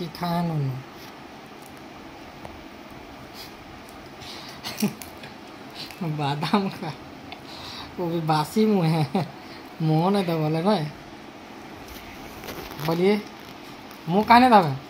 que Khan बादाम का। वो भी बासी मुँह है। मुँह नहीं था बोले ना बोलिए, मुँह कहने भाई।